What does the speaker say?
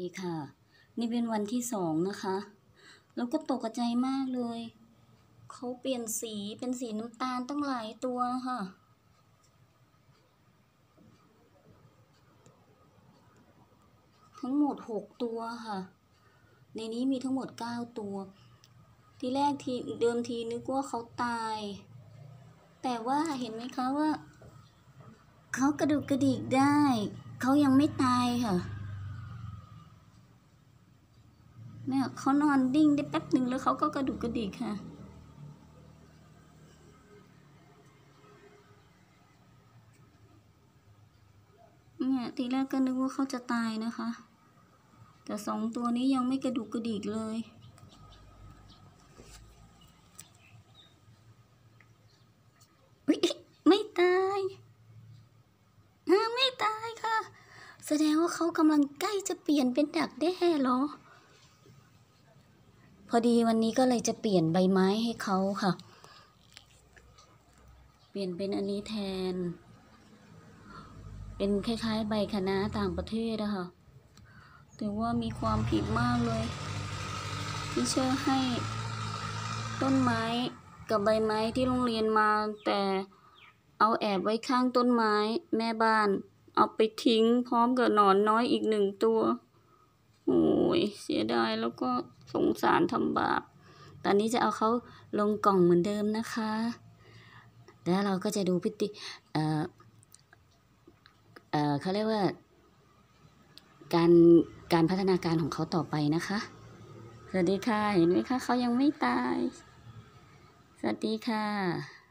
ดีค่ะ นี่เป็นวันที่สองนะคะ แล้วก็ตกใจมากเลย เขาเปลี่ยนสีเป็นสีน้ำตาลตั้งหลายตัวค่ะ ทั้งหมดหกตัวค่ะ ในนี้มีทั้งหมดเก้าตัว ทีแรกทีเดิมทีนึกว่าเขาตาย แต่ว่าเห็นไหมคะว่า เขากระดุกกระดิกได้ เขายังไม่ตายค่ะ เนี่ยเขานอนดิ้งได้แป๊บหนึ่งแล้วเขาก็กระดุกกระดิกค่ะ เนี่ยทีแรกก็นึกว่าเขาจะตายนะคะ แต่สองตัวนี้ยังไม่กระดุกกระดิกเลยไม่ตายไม่ตายค่ะ แสดงว่าเขากำลังใกล้จะเปลี่ยนเป็นดักแด้เหรอ พอดีวันนี้ก็เลยจะเปลี่ยนใบไม้ให้เขาค่ะ เปลี่ยนเป็นอันนี้แทน เป็นคล้ายๆ ใบคะน้าต่างประเทศอะค่ะแต่ว่ามีความผิดมากเลยที่เชื่อให้ต้นไม้กับใบไม้ที่โรงเรียนมา แต่เอาแอบไว้ข้างต้นไม้แม่บ้าน เอาไปทิ้งพร้อมกับหนอนน้อยอีกหนึ่งตัว ย เสียดายแล้วก็สงสารทำบาป ตอนนี้จะเอาเขาลงกล่องเหมือนเดิมนะคะ แล้วเราก็จะดูพฤติเอ่อเอ่อเขาเรียกว่า การการพัฒนาการของเขาต่อไปนะคะ สวัสดีค่ะ เห็นไหมคะเขายังไม่ตาย สวัสดีค่ะ